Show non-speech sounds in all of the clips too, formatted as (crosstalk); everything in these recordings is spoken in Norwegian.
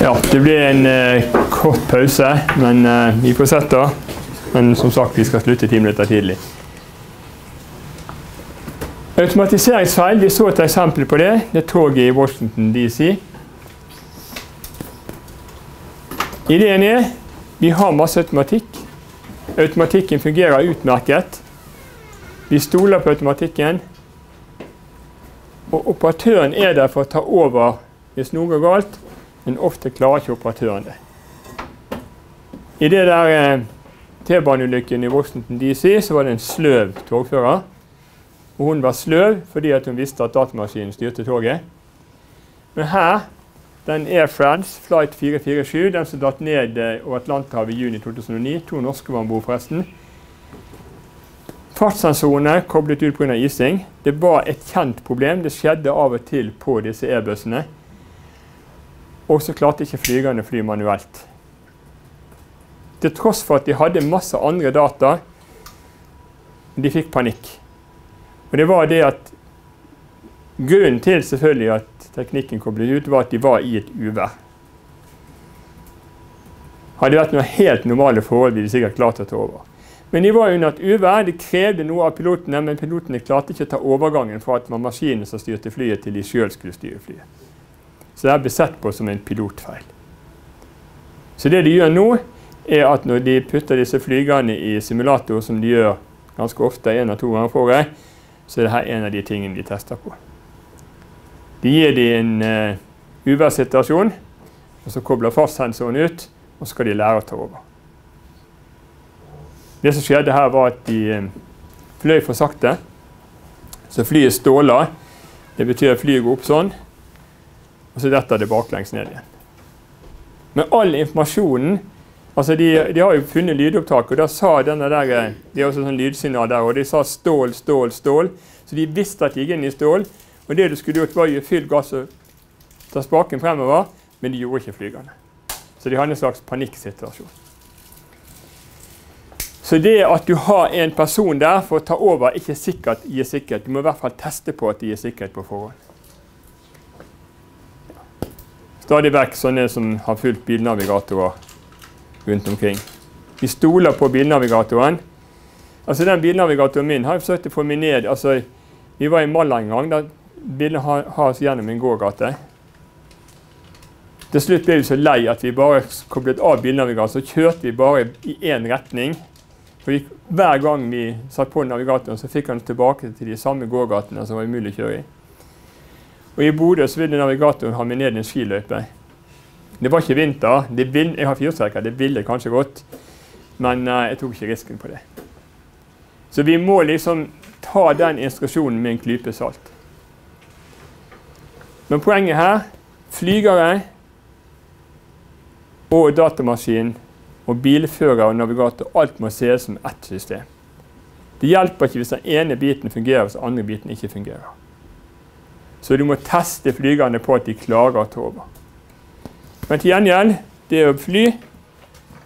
Ja, det blir en eh, kort pause, men eh, vi får sett da. Men som sagt, vi skal slutte ti minutter tidlig. Automatiseringsfeil, vi så et eksempel på det. Det er toget i Washington DC. Ideen er vi har masse automatikk. Automatikken fungerer utmerket. Vi stoler på automatikken. Og operatøren er der for å ta over hvis noe går galt, men ofte klarer ikke operatøren det. I det der eh, T-baneulykken i Washington DC så var det en sløv togfører. Og hun var sløv fordi hun visste at datamaskinen styrte toget. Men her, den Air France Flight 447, den som datt ned eh, over Atlanterhavet i juni 2009, to norske var om bord forresten, Fartssensorene koblet ut pga. ising. Det var et kjent problem. Det skjedde av og til på disse e-bussene. Og så klarte ikke flygerne å fly manuelt. Til tross for at de hadde masse andre data, de fikk panikk. Og det var det at Grunnen til selvfølgelig at teknikken koblet ut, var at de var i et uvær. Hadde det vært noen helt normale forhold, ville de sikkert klart å ta over. Men de var under et uvær. Det krevde noe av pilotene, men pilotene klarte ikke å ta overgangen fra at det var maskinen som styrte flyet, til de sjøl skulle styre flyet. Så det ble sett på som en pilotfeil. Så det de gjør nå, er at når de putter disse flygerne i simulator, som de gjør ganske ofte, en eller to ganger for året, så er dette en av de tingene de tester på. De gir dem en uh, uværssituasjon, og så kobler fastsensoren ut, og så skal de lære å ta over. Det som skjedde her, var at de uh, fløy for sakte. Så flyet ståla. Det betyr at flyet går opp sånn, og så detter det baklengs ned igjen. Men all informasjonen altså de, de har jo funnet lydopptak, og da sa denne der, de har også sånn lydsignal der, og de sa stål, stål, stål. Så de visste at de gikk inn i stål. Og det du skulle gjort, var å gi fyll gass og ta spaken fremover, men de gjorde ikke flygerne. Så de hadde en slags panikksituasjon. Så det at du har en person der for å ta over, ikke sikkert gir sikkerhet. Du må i hvert fall teste på at det gir sikkerhet på forhånd stadig vekk sånne som har fulgt bilnavigatorer rundt omkring. Vi stoler på bilnavigatoren. Altså Den bilnavigatoren min har jeg forsøkt å få meg ned. altså Vi var i Malla en gang. da Bilen har, har oss gjennom en gågate. Til slutt ble vi så lei at vi bare koblet av bilnavigatoren. Så kjørte vi bare i én retning. For vi, Hver gang vi satt på navigatoren, så fikk han tilbake til de samme gågatene som var umulig å kjøre i. Og I Bodø så ville navigatoren ha meg ned i en skiløype. Det var ikke vinter. Vil, jeg har firestreker, det ville kanskje gått, men uh, jeg tok ikke risken på det. Så vi må liksom ta den instruksjonen med en klype salt. Men poenget her flygere og datamaskin og bilfører og navigator, alt må ses som ett system. Det hjelper ikke hvis den ene biten fungerer hvis den andre biten ikke fungerer. Så du må teste flygerne på at de klarer å ta over. Men til gjengjeld, det å fly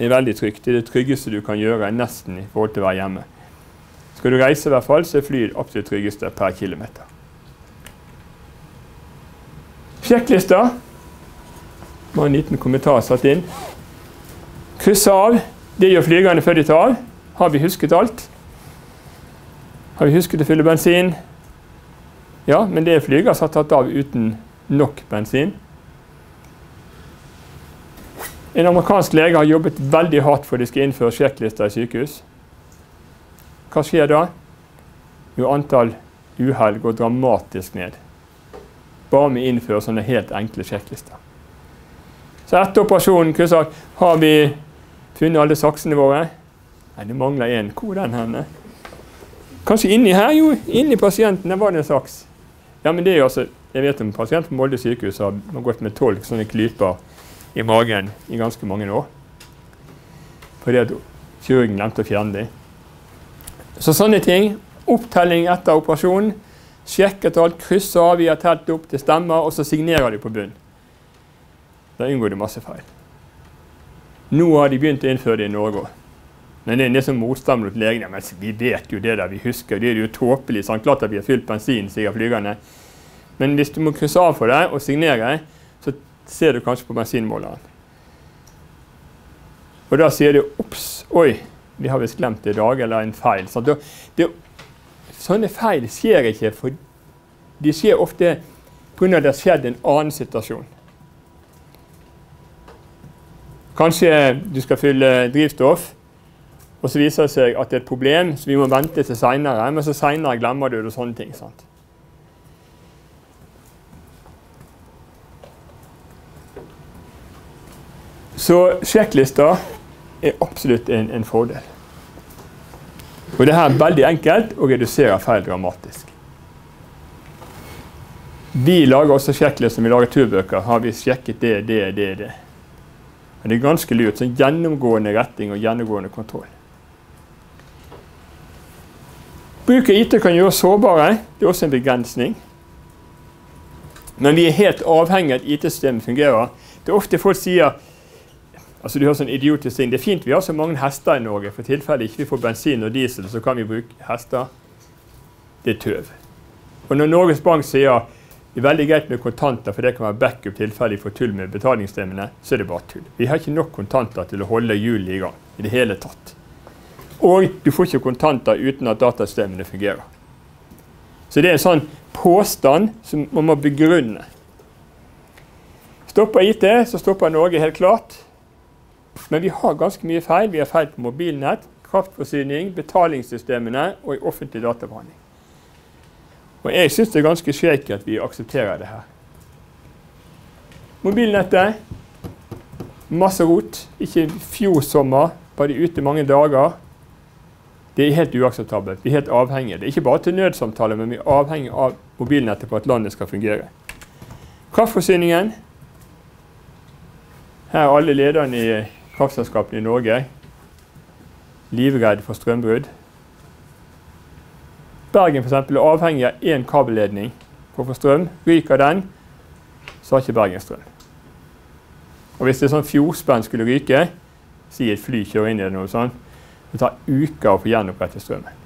er veldig trygt. Det er det tryggeste du kan gjøre nesten i forhold til å være hjemme. Skal du reise, i hvert fall, så er fly det tryggeste per kilometer. Sjekklister. var en liten kommentar satt inn. Krysse av. Det gjør flygerne før de tar av. Har vi husket alt? Har vi husket å fylle bensin? Ja, men det er flyger som har tatt av uten nok bensin. En amerikansk lege har jobbet veldig hardt for at de skal innføre sjekklister i sykehus. Hva skjer da? Jo, antall uhell går dramatisk ned. Bare med å innføre sånne helt enkle sjekklister. Så etter operasjonen har vi funnet alle saksene våre. Nei, det mangler én. Hvor er den henne? Kanskje inni her? Jo, inni pasienten der var det en saks. Ja, men det er jo altså, Jeg vet om pasient på Molde sykehus har, gått med tolv sånne klyper i magen i ganske mange år. Fordi at kirurgen glemte å fjerne dem. Så sånne ting. Opptelling etter operasjonen. Sjekket alt, krysser av, vi har telt opp, det stemmer, og så signerer de på bunn. Da unngår du masse feil. Nå har de begynt å innføre det i Norge òg. Men det er en som motstand mot legene. Men vi vet jo det der, vi husker det. er jo tåpelig. Sant? Klart at vi har fylt bensin, sier flygerne. Men hvis du må krysse av for deg og signere, så ser du kanskje på bensinmåleren. Og da sier du 'ops, oi, vi har visst glemt det i dag', eller en feil. Så det, det, sånne feil skjer ikke, for de skjer ofte pga. at det har skjedd en annen situasjon. Kanskje du skal fylle drivstoff, og så viser det seg at det er et problem, så vi må vente til seinere. Men så seinere glemmer du det og sånne ting. sant? Så sjekklister er absolutt en, en fordel. Og det her er veldig enkelt å redusere feil dramatisk. Vi lager også sjekklister som vi lager turbøker. Har vi sjekket det, det, det, det. Men det er ganske lurt. Sånn gjennomgående retting og gjennomgående kontroll. Bruk av IT kan gjøre sårbare. Det er også en begrensning. Men vi er helt avhengig av at IT-systemet fungerer. Det er ofte folk sier Altså du har sånn idiotisk ting. Det er fint vi har så mange hester i Norge. For tilfelle ikke vi får bensin og diesel, så kan vi bruke hester. Det er tøv. Og når Norges Bank sier det er veldig greit med kontanter, for det kan være backup tilfelle de får tull med betalingsstemmene, så er det bare tull. Vi har ikke nok kontanter til å holde hjulene i gang i det hele tatt. Og du får ikke kontanter uten at datasystemene fungerer. Så det er en sånn påstand som man må begrunne. Stopper IT, så stopper Norge helt klart. Men vi har ganske mye feil. Vi har feil på mobilnett, kraftforsyning, betalingssystemene og i offentlig databehandling. Og jeg syns det er ganske shaky at vi aksepterer det her. Mobilnettet masse rot. Ikke fjor sommer, bare ute mange dager. Det er helt uakseptabelt. Vi er helt avhengige. Det er ikke bare til nødsamtaler, men vi er avhengig av mobilnettet for at landet skal fungere. Kraftforsyningen. Her er alle lederne i kraftselskapene i Norge livredde for strømbrudd. Bergen eksempel, er avhengig av én kabelledning for å få strøm. Ryker den, så har ikke Bergen strøm. Og Hvis det er sånn fjordspenn skulle ryke, si et fly kjører inn i det, noe sånt, det tar uker å få gjenopprettet strømmen.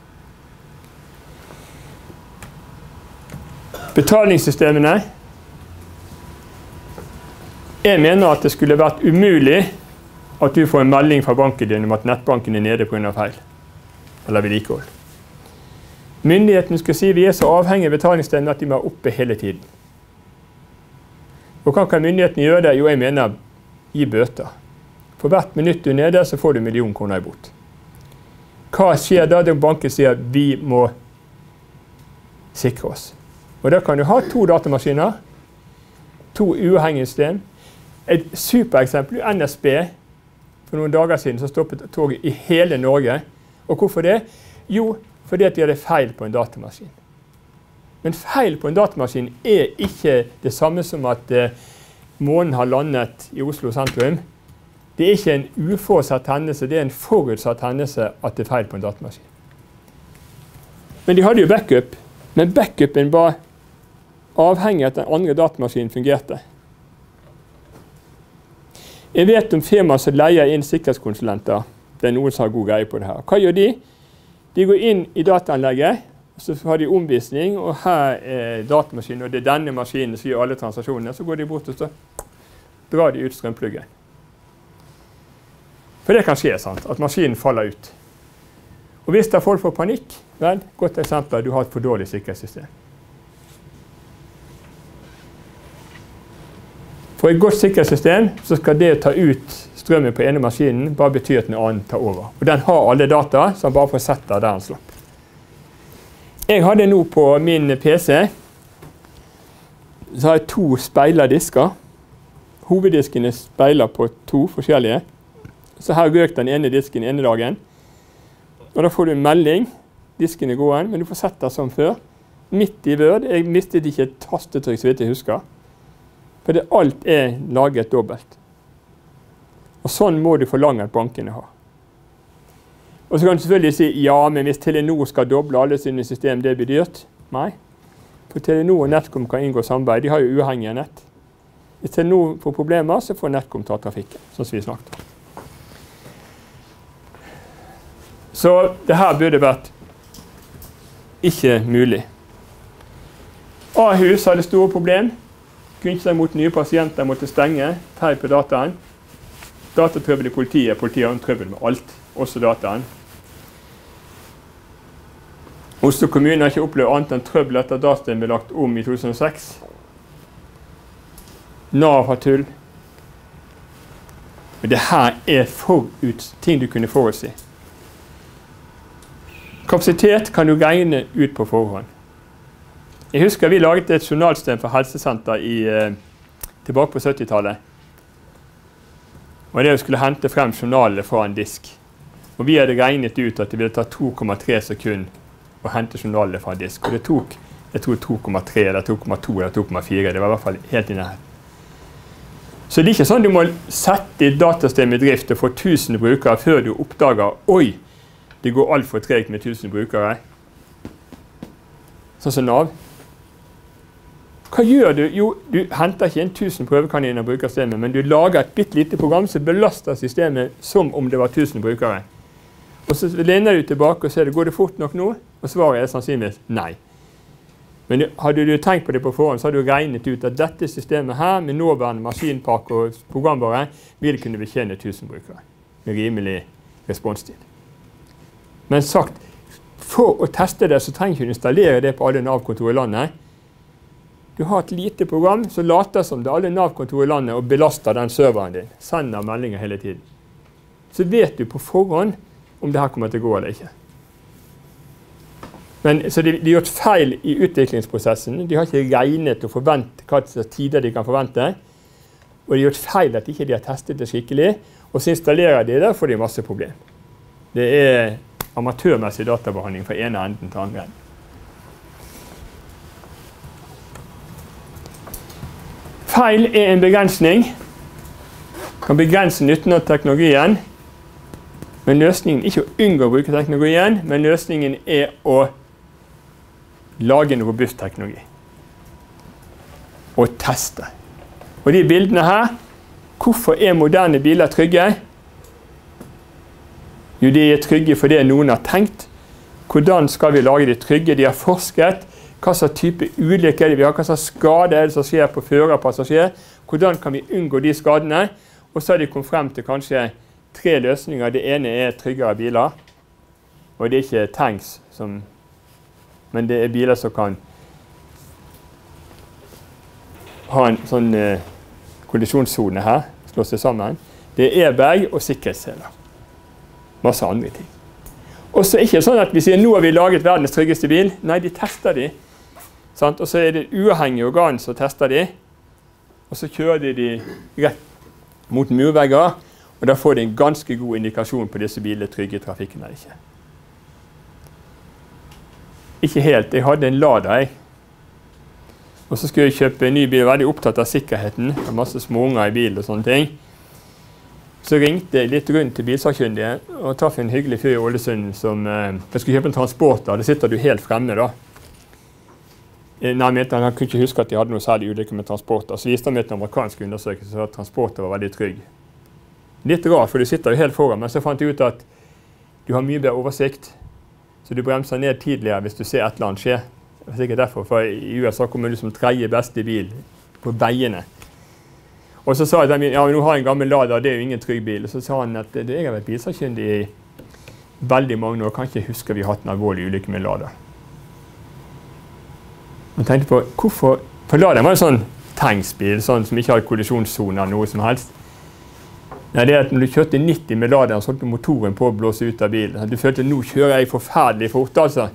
Betalingssystemene Jeg mener at det skulle vært umulig at du får en melding fra banken din om at nettbanken er nede pga. feil eller vedlikehold. Myndighetene skal si vi er så avhengig av betalingsstedene at de må oppe hele tiden. Og hva kan myndighetene gjøre? Jo, jeg mener gi bøter. For hvert minutt du er nede, så får du en million kroner i bot. Hva skjer da? Da banken sier at vi må sikre oss. Og Da kan du ha to datamaskiner, to uavhengige system. Et supereksempel NSB for noen dager siden så stoppet toget i hele Norge. Og hvorfor det? Jo, fordi at de hadde feil på en datamaskin. Men feil på en datamaskin er ikke det samme som at eh, månen har landet i Oslo sentrum. Det er ikke en uforutsett hendelse, det er en forutsatt hendelse at det er feil på en datamaskin. Men de hadde jo backup. Men backupen var avhengig av at den andre datamaskinen fungerte. Jeg vet om firmaer som leier inn sikkerhetskonsulenter. Det er noen som har god greie på det her. Hva gjør de? De går inn i dataanlegget, så har de omvisning, og her er datamaskinen, og det er denne maskinen som gjør alle transaksjonene. Så går de bort og så drar de ut strømpluggen. For det kan skje, sant, at maskinen faller ut. Og hvis da folk får panikk, vel, godt eksempel, du har et for dårlig sikkerhetssystem. For et godt sikkerhetssystem så skal det ta ut strømmen på ene maskinen bare betyr at en annen tar over. Og Den har alle data, så han bare fortsetter der den slapp. Jeg hadde nå på min PC så har jeg to speilerdisker. Hoveddiskene speiler på to forskjellige. Så her røk den ene disken ene dagen. Og Da får du en melding. Disken er gåen, men du får sett det som før. Midt i Word. Jeg mistet ikke et tastetrykk, så vidt jeg husker. Fordi alt er laget dobbelt. Og Sånn må du forlange at bankene har. Og Så kan du selvfølgelig si ja, men hvis Telenor skal doble alle sine system, det blir dyrt. Nei. For Telenor og NetCom kan inngå samarbeid. De har jo uavhengige nett. Hvis Telenor får problemer, så får NetCom ta trafikken. sånn som vi snakket om. Så det her burde vært ikke mulig. Ahus hadde store problem. Kunne ikke ta imot nye pasienter, måtte stenge. Feil på dataen. Datatrøbbel i politiet. Politiet har trøbbel med alt, også dataen. Oslo kommune har ikke opplevd annet enn trøbbel etter at dataen ble lagt om i 2006. Nav har tull. Men det her er forut, ting du kunne forutsi. Kapasitet kan du regne ut på forhånd. Jeg husker vi laget et journalsystem for helsesenter i, eh, tilbake på 70-tallet. Og det skulle hente frem journalene fra en disk. Og vi hadde regnet ut at det ville ta 2,3 sekunder å hente journalene fra en disk. Og det tok jeg tror 2,3 eller 2,2 eller 2,4. Det var i hvert fall helt i nærheten. Så det er ikke sånn du må sette et datasystem i drift og få 1000 brukere før du oppdager oi, det går altfor tregt med 1000 brukere. Sånn som Nav. Hva gjør du? Jo, du henter ikke inn 1000 prøvekaniner og bruker systemet, men du lager et bitte lite program som belaster systemet som om det var 1000 brukere. Og Så lener du tilbake og ser går det fort nok nå, og svaret er sannsynligvis nei. Men hadde du tenkt på det på forhånd, så hadde du regnet ut at dette systemet her, med nåværende maskinpakke og programvare, vil kunne betjene 1000 brukere med rimelig responstid. Men sagt, for å teste det, så trenger du ikke installere det på alle Nav-kontor i landet. Du har et lite program som later som det er alle Nav-kontor i landet og belaster den serveren din. Sender meldinger hele tiden. Så vet du på forhånd om det her kommer til å gå eller ikke. Men, så de, har gjort feil i utviklingsprosessen. De har ikke regnet og forventet hva tider de kan forvente. Og de har gjort feil at ikke de har testet det skikkelig. Og så installerer de det, får de masse problem. Det er amatørmessig databehandling fra ene enden til andre enden. Feil er en begrensning. Kan begrense nytten av teknologien. Men løsningen er ikke å unngå å bruke teknologien, men løsningen er å lage en robust teknologi. Og teste. Og de bildene her Hvorfor er moderne biler trygge? Jo, de er trygge fordi noen har tenkt. Hvordan skal vi lage de trygge? De har forsket. Hva slags type ulykker er vi har? Hva slags skade er det som skjer på fører og passasjer? Hvordan kan vi unngå de skadene? Og så har de kommet frem til kanskje tre løsninger. Det ene er tryggere biler. Og det er ikke tanks, som, men det er biler som kan ha en sånn eh, kollisjonssone her, slå seg sammen. Det er airbag og sikkerhetsseler masse andre ting. Og så er det ikke sånn at vi sier nå har vi laget verdens tryggeste bil. Nei, de tester de. Sant? Og så er det et uavhengig organ som tester de. Og så kjører de de rett mot murvegger. Og da får de en ganske god indikasjon på disse bilene trygge i trafikken eller ikke. Ikke helt. Jeg hadde en Lada, jeg. Og så skulle jeg kjøpe en ny bil. Veldig opptatt av sikkerheten. Det var masse småunger i bilen og sånne ting. Så ringte jeg litt rundt til bilsakkyndige og traff en hyggelig fyr i Ålesund som eh, jeg skulle kjøpe en transporter. Da sitter du helt fremme, da. Eh, nei, mente, han kunne ikke huske at de hadde noe særlig ulykke med transporter. Så viste han meg en amerikansk undersøkelse at transporter var veldig trygg. Litt rart, for du sitter jo helt foran, men så fant jeg ut at du har mye bedre oversikt. Så du bremser ned tidligere hvis du ser et eller annet skje. Det er sikkert derfor, for I USA kommer du som tredje beste bil på veiene. Og så sa jeg at ja, nå har jeg en gammel Lada, det er jo ingen trygg bil. Og så sa han at jeg har vært bilsakkyndig i veldig mange år, kan ikke huske vi har hatt en alvorlig ulykke med Lada. Man tenkte på hvorfor For Lada var en sånn tanksbil sånn som ikke hadde kollisjonssone eller noe som helst. Nei, det er at når du kjørte 90 med Ladaen, så holdt motoren på å blåse ut av bilen. Du følte at nå kjører jeg forferdelig fort. altså.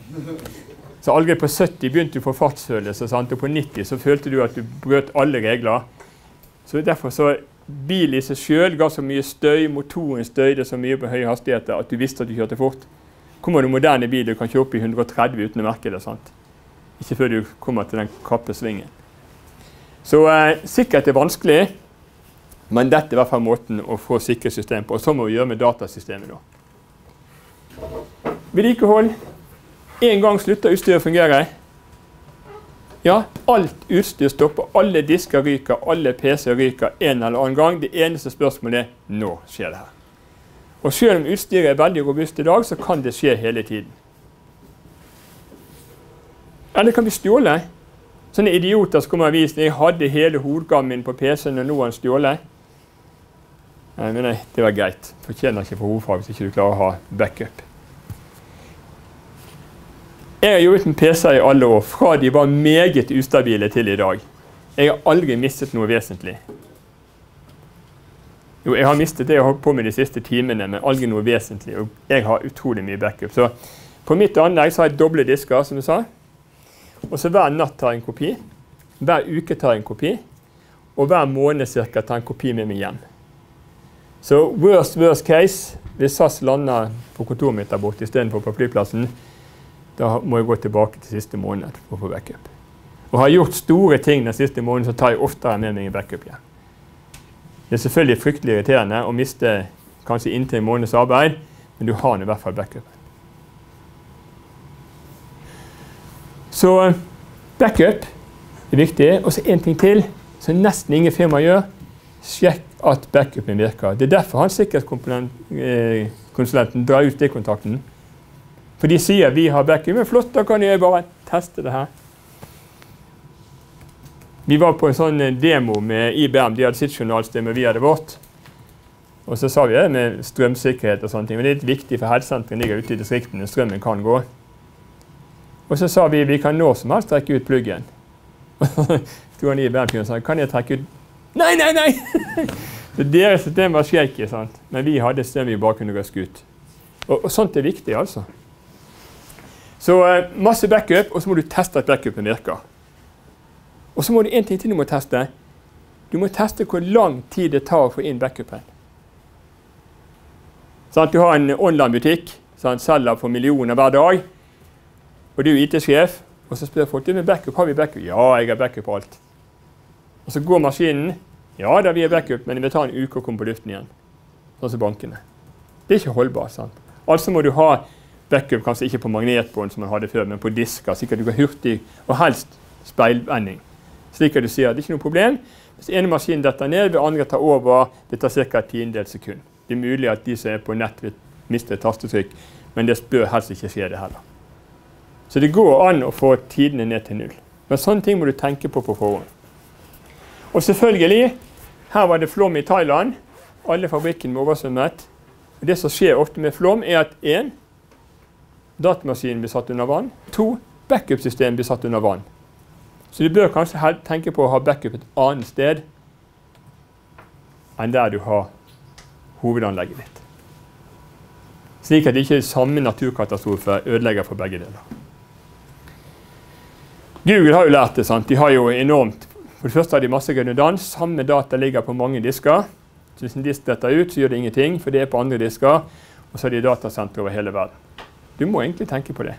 Så allerede på 70 begynte du å få fartsfølelse, og på 90 så følte du at du brøt alle regler. Så Derfor så bil i seg sjøl ga så mye støy, motoren støyde så mye på høye hastigheter at du visste at du kjørte fort. Kommer det moderne bil du kan kjøre opp i 130 uten å merke det. sant? Ikke før du kommer til den krappe svingen. Så eh, sikkerhet er vanskelig, men dette er i hvert fall måten å få sikkerhetssystem på. Og så må vi gjøre med datasystemet. da. Vedlikehold. En gang slutter utstyret å fungere. Ja, alt utstyr stopper. Alle disker ryker, alle PC-er ryker en eller annen gang. Det eneste spørsmålet er nå skjer det her. Og selv om utstyret er veldig robust i dag, så kan det skje hele tiden. Eller kan bli stjålet. Sånne idioter som kommer og viser jeg hadde hele hodegammen min på PC-en, og nå er den stjålet. Nei, men nei, det var greit. Fortjener ikke for hovedfag hvis ikke du klarer å ha backup. Jeg har jobbet med PC-er i alle år, fra de var meget ustabile til i dag. Jeg har aldri mistet noe vesentlig. Jo, jeg har mistet det jeg har holdt på med de siste timene, men aldri noe vesentlig. Og jeg har utrolig mye backup. Så på mitt anlegg så har jeg doble disker, som du sa. Og så hver natt tar jeg en kopi. Hver uke tar jeg en kopi. Og hver måned cirka tar jeg en kopi med meg hjem. Så worst, worst case, hvis SAS lander på kontoret mitt der borte istedenfor på flyplassen, da må jeg gå tilbake til siste måned for å få backup. Og har jeg gjort store ting den siste måneden, så tar jeg oftere med meg en backup igjen. Det er selvfølgelig fryktelig irriterende å miste kanskje inntil en måneds arbeid, men du har i hvert fall backup. Så backup er viktig. Og så en ting til som nesten ingen firma gjør. Sjekk at backupen virker. Det er derfor han sikkerhetskonsulenten drar ut stikkontakten. For de sier vi har backup. Men flott, da kan jeg bare teste det her. Vi var på en sånn demo med IBM. De hadde sitt journalsted, men vi hadde vårt. Og så sa vi det med strømsikkerhet og sånne ting. Men det er litt viktig, for helsesentrene ligger ute i distriktene. Strømmen kan gå. Og så sa vi vi kan nå som helst trekke ut pluggen. Så han IBM sa kan jeg trekke ut Nei, nei, nei! (laughs) så Deres system var shaky, sant? men vi hadde et sted vi bare kunne røske ut. Og, og, sånt er viktig, altså. Så eh, masse backup, og så må du teste at backupen virker. Og så må du en ting til du må teste. Du må teste hvor lang tid det tar å få inn backupen. Sånn, du har en online-butikk som selger for millioner hver dag. Og du er IT-sjef, og så spør folk om backup. Har vi backup. Ja, jeg har backup på alt. Og så går maskinen. Ja, da vi har backup, men det vil ta en uke å komme på luften igjen. Sånn som bankene. Det er ikke holdbart. sant? Altså må du ha backup kanskje ikke på magnetbånd, som man hadde før, men på disker, slik at du kan hurtig, og helst speilvending. Slik at du sier at det ikke er noe problem. Hvis ene maskinen detter ned, vil andre ta over. Det tar ca. et tiendedels sekund. Det er mulig at de som er på nett, vil miste et tastetrykk, men det bør helst ikke skje, det heller. Så det går an å få tidene ned til null. Men sånne ting må du tenke på på forhånd. Og selvfølgelig, her var det flom i Thailand. Alle fabrikkene var oversvømmet. Det som skjer ofte med flom, er at 1. datamaskinen blir satt under vann. 2. backup-systemet blir satt under vann. Så du bør kanskje tenke på å ha backup et annet sted enn der du har hovedanlegget ditt. Slik at ikke samme naturkatastrofe ødelegger for begge deler. Google har jo lært det. sant? De har jo enormt for det første har de masse redundans. Samme data ligger på mange disker. Så hvis en disk detter ut, så gjør det ingenting, for det er på andre disker. Og så har de datasentre over hele verden. Du må egentlig tenke på det.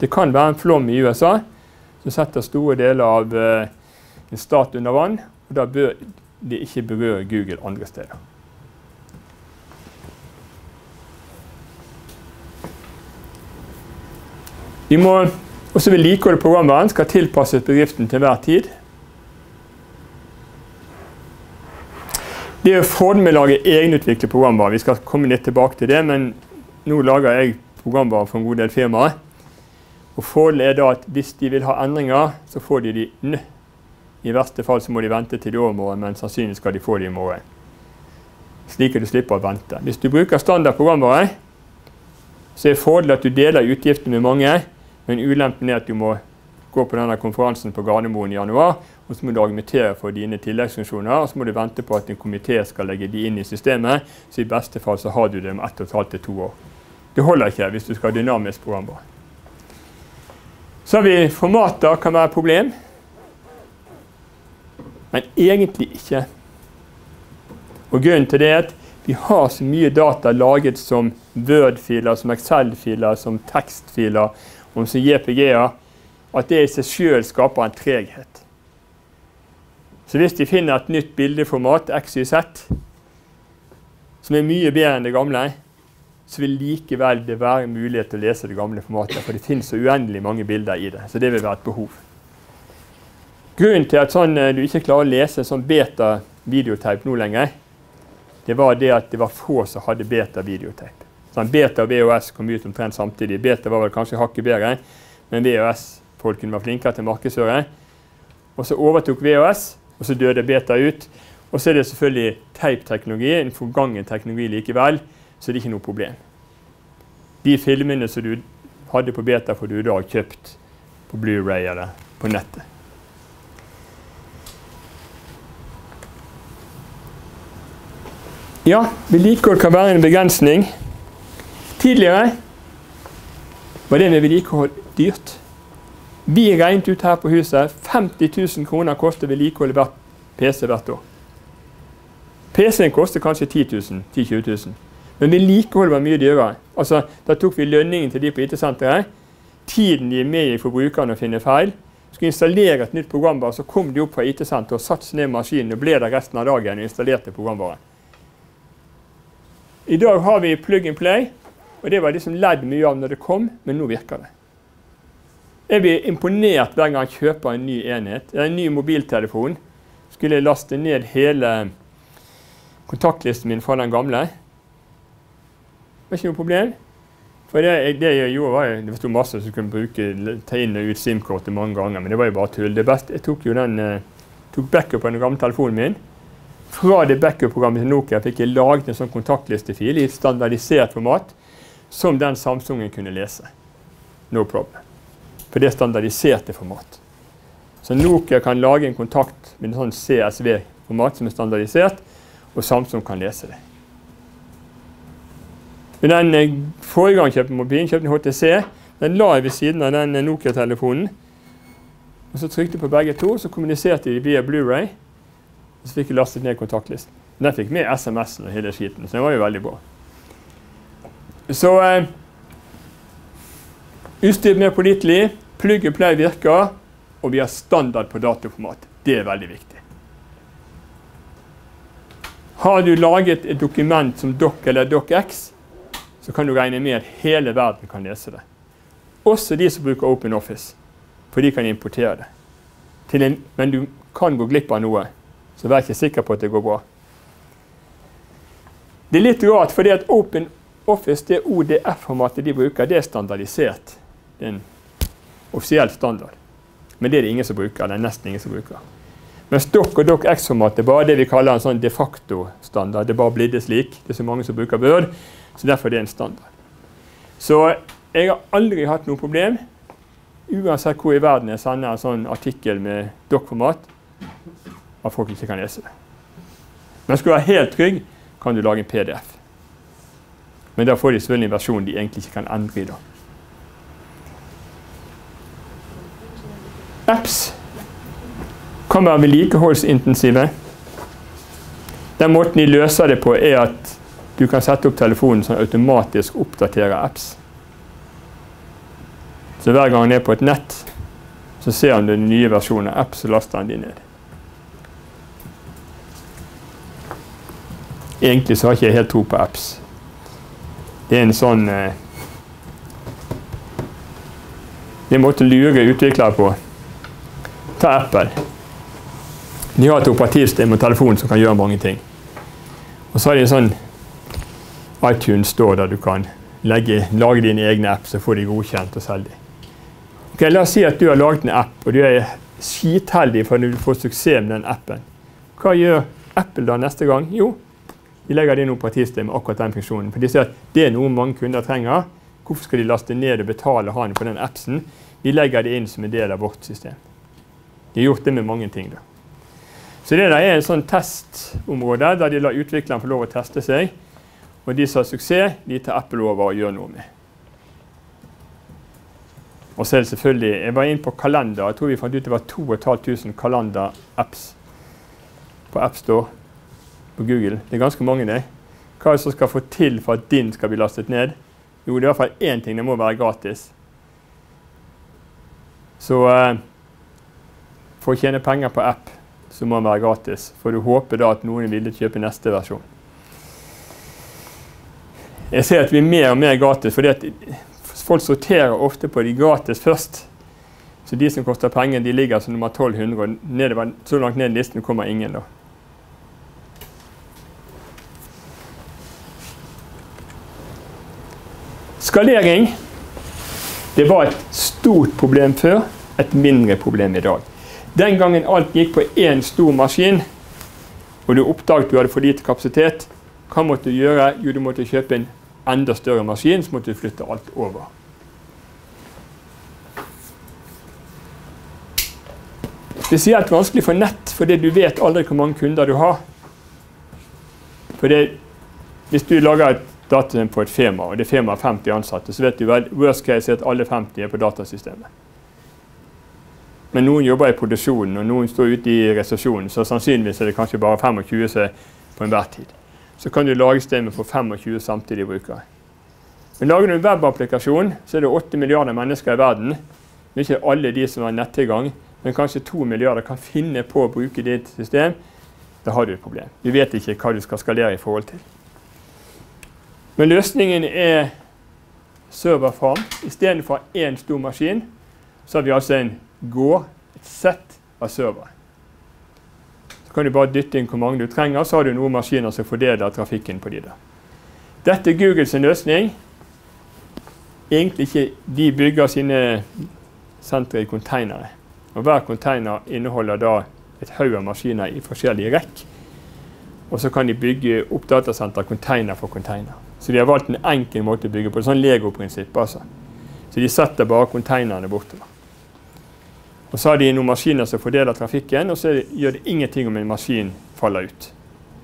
Det kan være en flom i USA som setter store deler av uh, en stat under vann. og Da bør de ikke berøre Google andre steder. Vi må også vedlikeholde programvaren skal tilpasses bedriften til hver tid. Det er fordelen med å lage egenutviklet programvare. Vi skal komme litt tilbake til det, men nå lager jeg programvare for en god del firmaer. Og Fordelen er da at hvis de vil ha endringer, så får de de nå. I verste fall så må de vente til i overmorgen, men sannsynligvis skal de få de i morgen. Slik at du slipper å vente. Hvis du bruker standard programvare, så er fordelen at du deler utgiftene med mange, men ulempen er at du må gå på denne konferansen på Gardermoen i januar og så må du argumentere for dine tilleggsfunksjoner, og så må du vente på at en komité skal legge de inn i systemet. Så i beste fall så har du det om ett og et halvt til to år. Det holder ikke hvis du skal ha dynamisk programvare. Så har vi formater kan være et problem. Men egentlig ikke. Og Grunnen til det er at vi har så mye data laget som Word-filer, som Excel-filer, som tekstfiler, og som JPG-er, at det i seg sjøl skaper en treghet. Så hvis de finner et nytt bildeformat, XYZ, som er mye bedre enn det gamle, så vil likevel det være mulighet til å lese det gamle formatet. For det finnes så uendelig mange bilder i det. Så det vil være et behov. Grunnen til at sånn, eh, du ikke klarer å lese sånn beta-videotape nå lenger, det var det at det var få som hadde beta-videotape. Sånn, beta og VHS kom ut omtrent samtidig. Beta var vel kanskje hakket bedre, men VHS-folkene var flinkere til å markedsføre. Og så overtok VHS, og så døde beta ut. Og så er det selvfølgelig tape-teknologi, en forgangen teknologi likevel, så det er ikke noe problem. De filmene som du hadde på beta, får du i dag kjøpt på Blu-ray eller på nettet. Ja, vedlikehold kan være en begrensning. Tidligere var det med vedlikehold dyrt. Vi regnet ut her på huset 50 000 kroner koster vedlikehold hvert PC hvert år. PC-en koster kanskje 10 000, 10 20 000. Men vedlikehold var mye dyrere. Altså, Da tok vi lønningen til de på IT-senteret. Tiden de er med i for brukerne å finne feil. Skulle installere et nytt programvare, så kom de opp fra IT-senteret og satte seg ned maskinen og ble der resten av dagen og installerte programvare. I dag har vi plug and play, og det var liksom ledd mye av når det kom, men nå virker det. Jeg blir imponert hver gang jeg kjøper en ny enhet. En ny mobiltelefon. Skulle jeg laste ned hele kontaktlisten min fra den gamle. Det var ikke noe problem. For det, det jeg gjorde var, det sto masse som kunne bruke, ta inn og ut SIM-kortet mange ganger, men det var jo bare tull. Det beste, jeg tok jo den, eh, tok backup på den gamle telefonen min. Fra det backup-programmet til Nokia fikk jeg laget en sånn kontaktlistefil i et standardisert format som den Samsungen kunne lese. No problem. For det er standardiserte format. Så Nokia kan lage en kontakt med en sånn CSV-format som er standardisert, og Samsung kan lese det. Men den eh, Forrige gang kjøpte mobilen, kjøpte en HTC. Den la jeg ved siden av den Nokia-telefonen. Og Så trykte jeg på begge to, så kommuniserte de via Blu-ray. Og så fikk jeg lastet ned kontaktlisten. Den fikk med SMS-en og hele skiten, så den var jo veldig bra. Så eh, Utstyret mer pålitelig, plug and play virker, og vi har standard på datoformat. Det er veldig viktig. Har du laget et dokument som doc eller docx, så kan du regne med at hele verden kan lese det. Også de som bruker OpenOffice, for de kan importere det. En, men du kan gå glipp av noe. Så vær ikke sikker på at det går bra. Det er litt rart, fordi at Open Office, det ODF-formatet de bruker, det er standardisert. Det er en offisiell standard. Men det er det ingen som bruker. eller nesten ingen som bruker. Men Stock og DocX-formatet er bare det vi kaller en sånn de facto-standard. Det er bare blitt slik. Det er så mange som bruker Word, så derfor er det en standard. Så jeg har aldri hatt noe problem, uansett hvor i verden jeg sender en sånn artikkel med doc-format, at folk ikke kan lese det. Men skal du være helt trygg, kan du lage en PDF. Men da får de selvfølgelig en versjon de egentlig ikke kan endre i. da. Apps kan være vedlikeholdsintensive. Den måten de løser det på, er at du kan sette opp telefonen som automatisk oppdaterer apps. Så hver gang han er på et nett, så ser han den nye versjonen av apps, og laster han de ned. Egentlig så har ikke jeg helt tro på apps. Det er en sånn eh, Det er en måte å lure utviklere på. Ta Apple. De har et operativsystem og telefon som kan gjøre mange ting. Og så har de en sånn iTunes står der du kan legge, lage dine egne apps og få de godkjent og selge dem. Okay, la oss si at du har laget en app, og du er skitheldig for at du får suksess med den appen. Hva gjør Apple da neste gang? Jo, de legger det inn operativsystem med akkurat den funksjonen. For de ser at det er noe mange kunder trenger. Hvorfor skal de laste ned og betale han på den appsen? Vi legger det inn som en del av vårt system. De har gjort det med mange ting. da. Så det der er en sånn testområde der de lar utvikleren få lov å teste seg. Og de som har suksess, de tar Apple over og gjør noe med. Og så er det selvfølgelig Jeg var inne på kalender. Jeg tror vi fant ut det var 2500 kalender-apps på AppStore på Google. Det er ganske mange, det. Hva er det som skal få til for at din skal bli lastet ned? Jo, det er i hvert fall én ting. Det må være gratis. Så eh, for å tjene penger på app, så må den være gratis. For du håper da at noen vil kjøpe neste versjon. Jeg ser at vi er mer og mer gratis, fordi at folk sorterer ofte på de gratis først. Så de som koster penger, de ligger som nummer 1200, nedover, så langt ned i listen kommer ingen. da. Skalering det var et stort problem før, et mindre problem i dag. Den gangen alt gikk på én stor maskin, og du oppdaget du hadde for lite kapasitet, hva måtte du gjøre? Jo, du måtte kjøpe en enda større maskin, så måtte du flytte alt over. Spesielt vanskelig for nett, fordi du vet aldri hvor mange kunder du har. Fordi Hvis du lager et datasystem på et firma, og det firmaet har 50 ansatte, så vet du vel worst case er at alle 50 er på datasystemet. Men noen jobber i produksjonen, og noen står ute i resesjonen, så sannsynligvis er det kanskje bare 25 som er på enhver tid. Så kan du lage systemet for 25 samtidige brukere. Men lager du en webapplikasjon, så er det 8 milliarder mennesker i verden. Det er ikke alle de som har nettilgang, men kanskje 2 milliarder kan finne på å bruke ditt system. Da har du et problem. Du vet ikke hva du skal skalere i forhold til. Men løsningen er serverfarm. Istedenfor én stor maskin, så har vi altså en gård, et sett av servere. Så kan du bare dytte inn hvor mange du trenger, så har du noen maskiner som fordeler trafikken på de der. Dette er Googles løsning. Egentlig ikke De bygger sine sentre i konteinere. Og Hver konteiner inneholder da et haug av maskiner i forskjellige rekk. Og så kan de bygge opp datasenter konteiner for container. Så de har valgt en enkel måte å bygge på. Sånn Lego-prinsipp. altså. Så de setter bare konteinerne bortover. Og så har de noen maskiner som fordeler trafikken, og så gjør det ingenting om en maskin faller ut.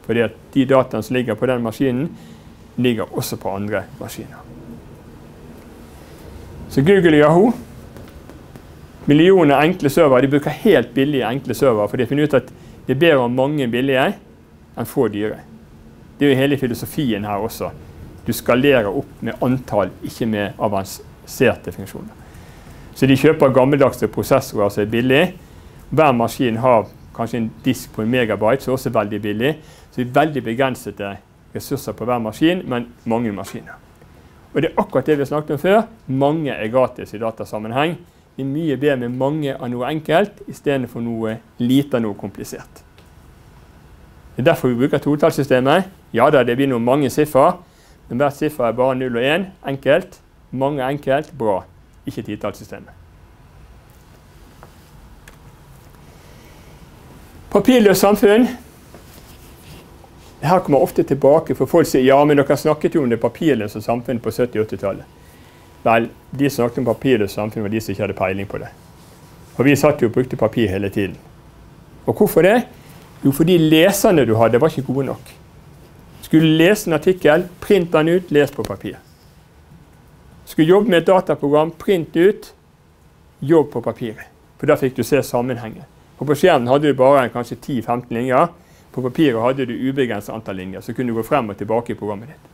Fordi at de dataene som ligger på den maskinen, ligger også på andre maskiner. Så Google og Yahoo millioner enkle servere. De bruker helt billige, enkle servere, for de har funnet ut at det er bedre å ha mange billige enn få dyre. Det er jo hele filosofien her også. Du skalerer opp med antall, ikke med avanserte funksjoner. Så de kjøper gammeldagse prosessorer som er billige. Hver maskin har kanskje en disk på en megabyte, som også er veldig billig. Så det er veldig begrensede ressurser på hver maskin, men mange maskiner. Og det er akkurat det vi snakket om før. Mange er gratis i datasammenheng. Det er mye bedre med mange av noe enkelt istedenfor noe lite av noe komplisert. Det er derfor vi bruker totallsystemet. Ja da, det blir noen mange siffer, men hvert siffer er bare 0 og 1. Enkelt. Mange enkelt. Bra. Ikke titallssystemet. Papirløst samfunn. Her kommer ofte tilbake, for folk sier ja, men dere snakket jo om det papirløse samfunnet på 70- 80-tallet. Vel, de som snakket om papirløst samfunn, var de som ikke hadde peiling på det. For vi satt jo og brukte papir hele tiden. Og hvorfor det? Jo, fordi leserne du hadde, var ikke gode nok. Skulle lese en artikkel, print den ut, les på papir. Skulle jobbe med et dataprogram, print ut, jobb på papiret. For da fikk du se sammenhengen. Og På skjermen hadde du bare kanskje 10-15 linjer. På papiret hadde du ubegrenset antall linjer, så kunne du gå frem og tilbake i programmet ditt.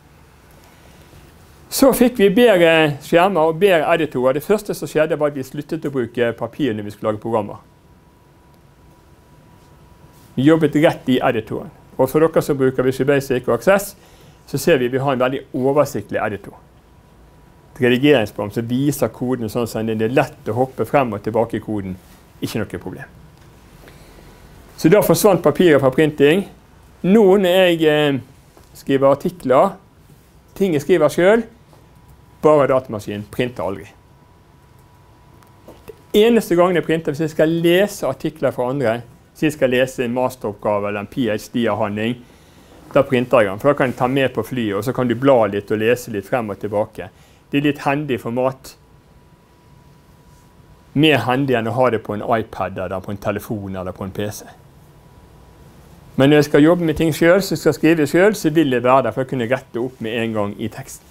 Så fikk vi bedre skjermer og bedre editorer. Det første som skjedde, var at vi sluttet å bruke papir når vi skulle lage programmer. Vi jobbet rett i editoren. Og for dere som bruker Visual Basic og Access, så ser vi at vi har en veldig oversiktlig editor. Et redigeringsprogram som viser koden sånn at det er lett å hoppe frem og tilbake i koden. Ikke noe problem. Så da forsvant papiret fra printing. Nå når jeg eh, skriver artikler, ting jeg skriver sjøl, bare datamaskinen printer aldri. Det eneste gangen jeg printer hvis jeg skal lese artikler fra andre, hvis jeg skal lese en masteroppgave eller en ph.d.-avhandling, da printer jeg den. For da kan jeg ta med på flyet, og så kan du bla litt og lese litt frem og tilbake. Det er litt hendig format. Mer hendig enn å ha det på en iPad eller på en telefon eller på en PC. Men når jeg skal jobbe med ting sjøl, så skal jeg skrive sjøl, så vil jeg være der for å kunne rette opp med en gang i teksten.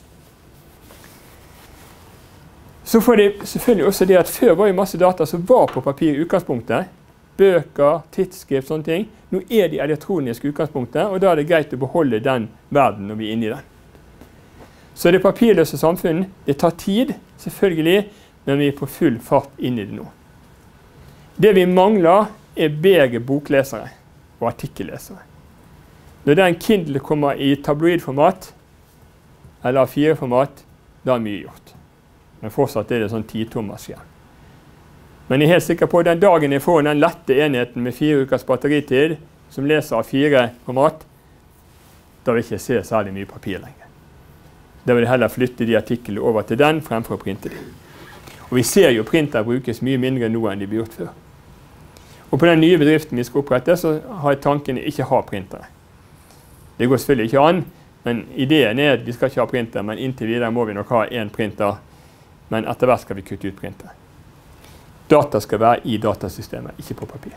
Så får de selvfølgelig også det at Før var jo masse data som var på papir i utgangspunktet bøker, tidsskrift, sånne ting. Nå er de elektroniske utgangspunktet, og da er det greit å beholde den verden når vi er inne i den. Så det papirløse samfunnet det tar tid, selvfølgelig, men vi er på full fart inn i det nå. Det vi mangler, er bedre boklesere og artikkellesere. Når den Kindle kommer i tabloidformat, eller A4-format, da er mye gjort. Men fortsatt er det sånn titommersskjerm. Men jeg er helt sikker på at den dagen jeg får den lette enheten med fire ukers batteritid, som leser av fire format, da vil jeg ikke se særlig mye papir lenger. Da vil jeg heller flytte de artiklene over til den fremfor å printe dem. Og Vi ser jo printer brukes mye mindre nå enn de blir gjort før. Og På den nye bedriften vi skal opprette, så har jeg tanken ikke ha printere. Det går selvfølgelig ikke an, men ideen er at vi skal ikke ha printer. Men inntil videre må vi nok ha én printer. Men etter hvert skal vi kutte ut printer. Data skal være i datasystemet, ikke på papir.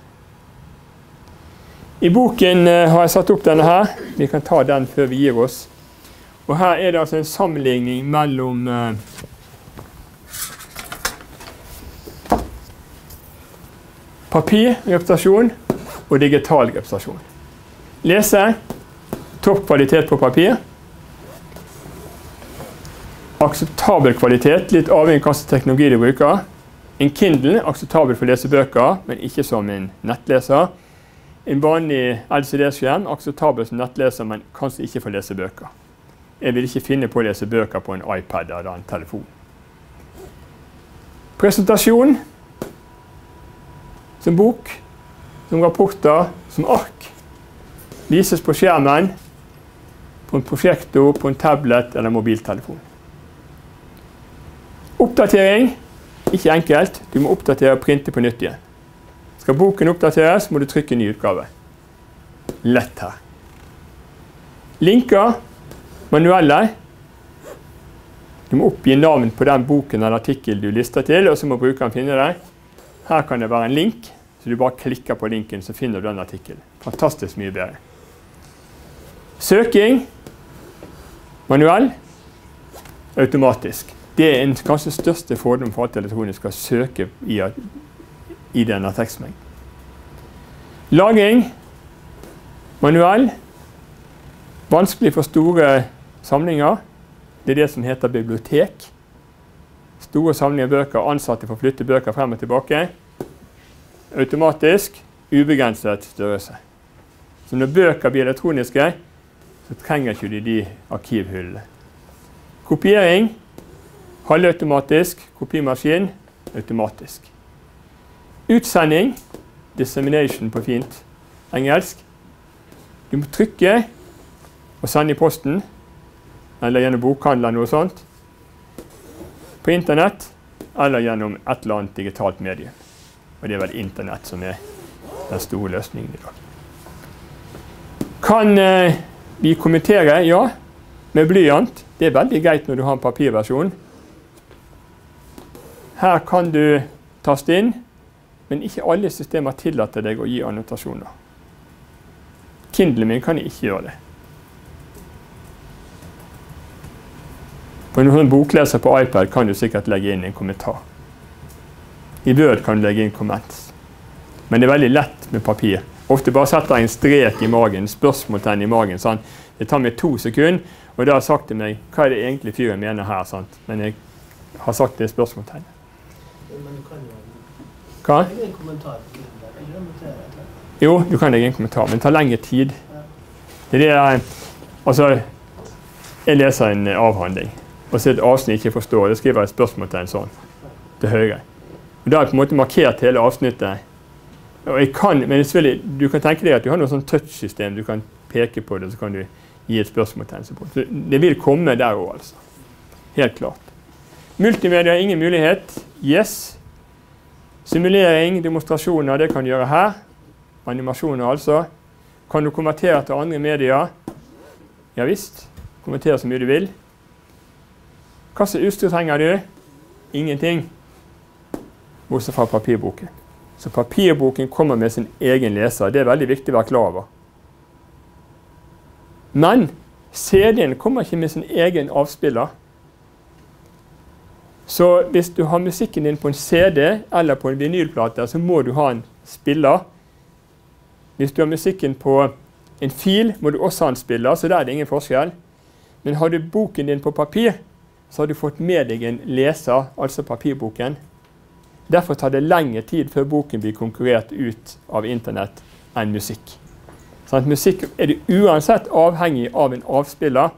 I boken uh, har jeg satt opp denne her. Vi kan ta den før vi gir oss. Og her er det altså en sammenligning mellom uh, papirrepresentasjon og digital representasjon. Lese topp kvalitet på papir. Akseptabel kvalitet, litt avhengig av hvilken teknologi du bruker. En Kindle akseptabel for å lese bøker, men ikke som en nettleser. En vanlig LCD-skjerm akseptabel som nettleser, men kanskje ikke for å lese bøker. Jeg vil ikke finne på å lese bøker på en iPad eller en telefon. Presentasjon som bok, som rapporter, som ark. Vises på skjermen, på en prosjektor, på en tablet eller mobiltelefon. Oppdatering ikke enkelt. Du må oppdatere og printe på nytt igjen. Skal boken oppdateres, må du trykke ny utgave. Lett her. Linker manuelle. Du må oppgi navn på den boken eller artikkel du lister til, og så må brukeren finne deg. Her kan det være en link, så du bare klikker på linken, så finner du den artikkelen. Fantastisk mye bedre. Søking manuell automatisk. Det er en kanskje største fordom for at elektronisk skal søke i, i denne tekstmengden. Lagring manuell. Vanskelig for store samlinger. Det er det som heter bibliotek. Store samlinger bøker, ansatte får flytte bøker frem og tilbake. Automatisk ubegrenset størrelse. Så når bøker blir elektroniske, så trenger ikke de de arkivhyllene. Kopiering halvautomatisk. Kopimaskin automatisk. Utsending dissemination på fint engelsk. Du må trykke og sende i posten eller gjennom bokhandler noe sånt. På Internett eller gjennom et eller annet digitalt medie. Og det er vel Internett som er den store løsningen i dag. Kan eh, vi kommentere? Ja. Med blyant. Det er veldig greit når du har en papirversjon. Her kan du taste inn, men ikke alle systemer tillater deg å gi annotasjoner. Kindlen min kan ikke gjøre det. På en bokleser på iPad kan du sikkert legge inn en kommentar. I Word kan du legge inn comments. Men det er veldig lett med papir. Ofte bare setter jeg en strek i magen, spørsmålstegn i magen. Sånn. Det tar meg to sekunder, og da har jeg sagt til meg hva er det egentlig fyren mener her. Sant? Men jeg har sagt det spørsmålstegnet. Hva? Jo, du kan legge en kommentar, men det tar lengre tid. Det er det, altså, jeg leser en avhandling og så et avsnitt jeg ikke forstår, da skriver jeg et spørsmålstegn sånn til høyre. Og Da har jeg på en måte markert hele avsnittet. Og jeg kan, men Du kan tenke deg at du har noe sånn touch-system. Du kan peke på det, så kan du gi et spørsmålstegn. Det vil komme der òg, altså. Helt klart. Multimedia er ingen mulighet. Yes. Simulering, demonstrasjoner, det kan du gjøre her. Animasjoner, altså. Kan du konvertere til andre medier? Ja visst. Konvertere så mye du vil. Hva slags utstyr trenger du? Ingenting. Bortsett fra papirboken. Så papirboken kommer med sin egen leser. Det er veldig viktig å være klar over. Men CD-en kommer ikke med sin egen avspiller. Så hvis du har musikken din på en CD eller på en vinylplate, så må du ha en spiller. Hvis du har musikken på en fil, må du også ha en spiller, så der er det ingen forskjell. Men har du boken din på papir, så har du fått med deg en leser, altså papirboken. Derfor tar det lengre tid før boken blir konkurrert ut av Internett enn musikk. Sånn musikk er du uansett avhengig av en avspiller.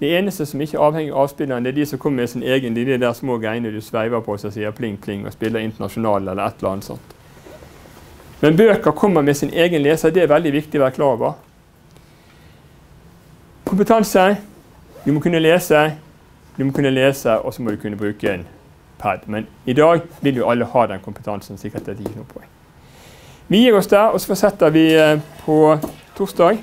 Det eneste som ikke er avhengig av avspilleren, det er de som kommer med sin egen, de der små greiene du sveiver på som sier pling, pling og spiller internasjonal eller et eller annet sånt. Men bøker kommer med sin egen leser. Det er veldig viktig å være klar over. Kompetanse Du må kunne lese, du må kunne lese, og så må du kunne bruke en pad. Men i dag vil jo alle ha den kompetansen. sikkert det er ikke noe poeng. Vi gir oss der, og så fortsetter vi eh, på torsdag.